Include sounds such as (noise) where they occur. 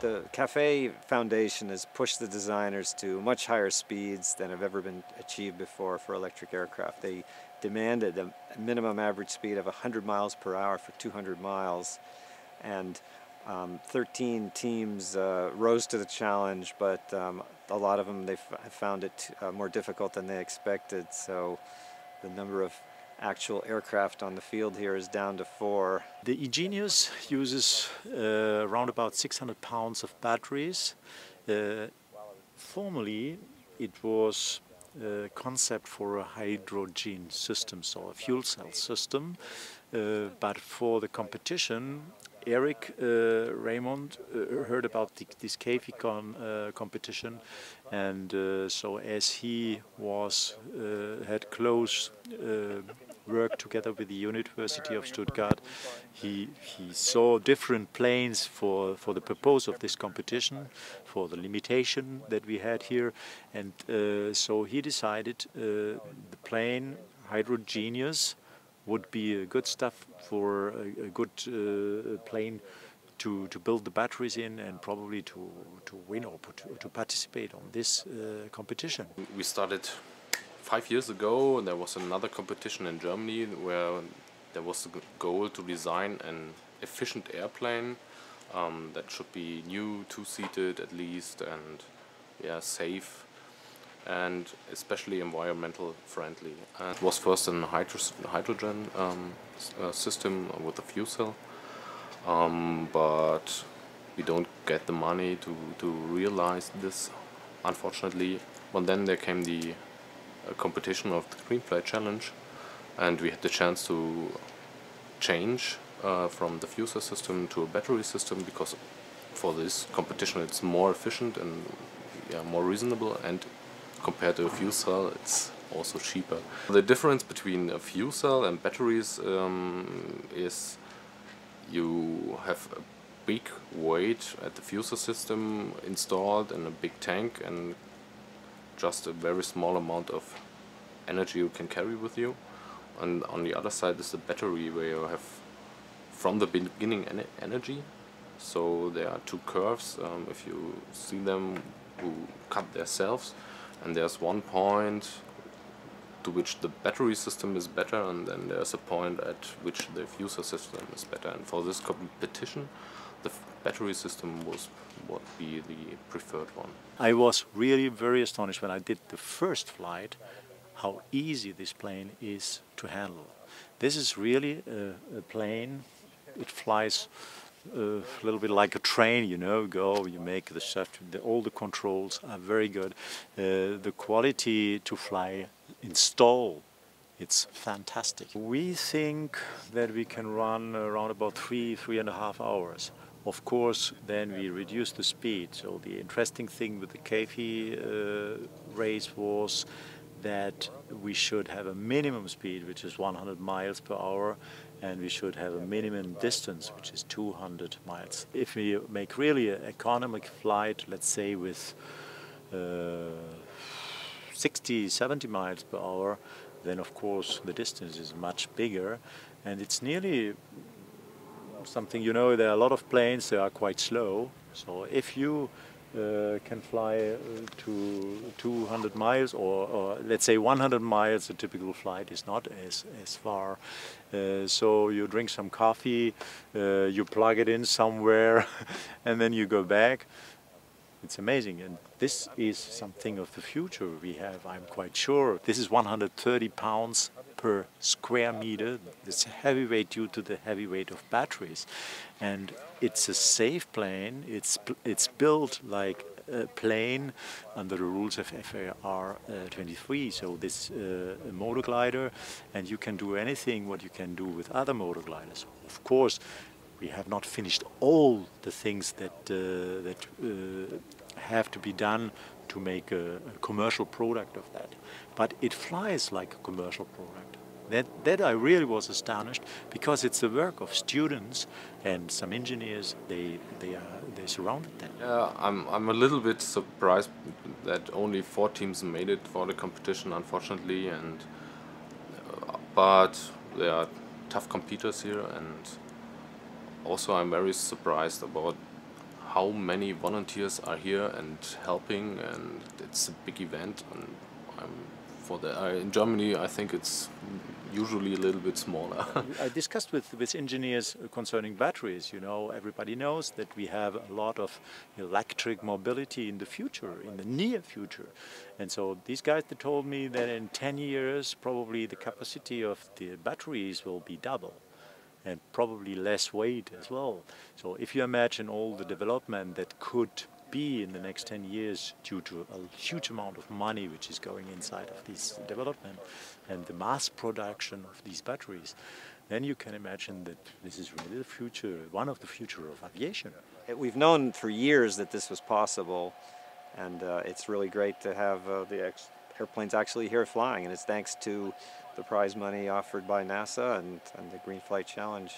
the Cafe Foundation has pushed the designers to much higher speeds than have ever been achieved before for electric aircraft. They demanded a minimum average speed of 100 miles per hour for 200 miles, and um, 13 teams uh, rose to the challenge, but um, a lot of them they found it uh, more difficult than they expected. So the number of actual aircraft on the field here is down to four. The eGenius uses uh, around about 600 pounds of batteries. Uh, formerly, it was a concept for a hydrogen system, so a fuel cell system. Uh, but for the competition, Eric uh, Raymond uh, heard about the, this KFICON uh, competition, and uh, so as he was uh, had close uh, work together with the University of Stuttgart, he he saw different planes for for the purpose of this competition, for the limitation that we had here, and so he decided the plane Hydrogenius would be good stuff for a, a good uh, plane to, to build the batteries in and probably to, to win or to, to participate on this uh, competition. We started five years ago there was another competition in Germany where there was the goal to design an efficient airplane um, that should be new, two-seated at least and yeah, safe and especially environmental friendly. And it was first an hydrogen um, uh, system with a fuel cell, um, but we don't get the money to, to realize this, unfortunately. But then there came the competition of the Green Flight Challenge, and we had the chance to change uh, from the cell system to a battery system because for this competition it's more efficient and yeah, more reasonable and compared to a fuel cell it's also cheaper. The difference between a fuel cell and batteries um, is you have a big weight at the cell system installed in a big tank and just a very small amount of energy you can carry with you. And on the other side is the battery where you have from the beginning en energy. So there are two curves um, if you see them who cut themselves and there's one point to which the battery system is better and then there's a point at which the cell system is better and for this competition the battery system was would be the preferred one. I was really very astonished when I did the first flight how easy this plane is to handle. This is really a, a plane, it flies a little bit like a train, you know, go, you make the the, all the controls are very good. Uh, the quality to fly, install, it's fantastic. We think that we can run around about three, three and a half hours. Of course, then we reduce the speed. So the interesting thing with the KFI uh, race was that we should have a minimum speed, which is 100 miles per hour, and we should have a minimum distance, which is 200 miles. If we make really an economic flight, let's say with uh, 60, 70 miles per hour, then of course the distance is much bigger, and it's nearly something, you know, there are a lot of planes, they are quite slow, so if you uh, can fly uh, to 200 miles or, or, let's say 100 miles a typical flight is not as, as far. Uh, so you drink some coffee uh, you plug it in somewhere (laughs) and then you go back it's amazing and this is something of the future we have I'm quite sure this is 130 pounds per square meter. It's a heavyweight due to the heavy weight of batteries. And it's a safe plane. It's, it's built like a plane under the rules of FAR uh, 23. So this uh, motor glider, and you can do anything what you can do with other motor gliders. Of course, we have not finished all the things that uh, that uh, have to be done to make a, a, commercial product of that. But it flies like a commercial product. That, that I really was astonished because it's the work of students and some engineers. They they are they surrounded them. Yeah, I'm I'm a little bit surprised that only four teams made it for the competition, unfortunately, and uh, but they are tough competitors here, and also I'm very surprised about how many volunteers are here and helping, and it's a big event. And I'm for the uh, in Germany, I think it's usually a little bit smaller. (laughs) I discussed with, with engineers concerning batteries. You know, everybody knows that we have a lot of electric mobility in the future, in the near future. And so these guys told me that in 10 years, probably the capacity of the batteries will be double and probably less weight as well. So if you imagine all the development that could be in the next 10 years due to a huge amount of money which is going inside of this development and the mass production of these batteries, then you can imagine that this is really the future, one of the future of aviation. We've known for years that this was possible, and uh, it's really great to have uh, the airplanes actually here flying, and it's thanks to the prize money offered by NASA and, and the Green Flight Challenge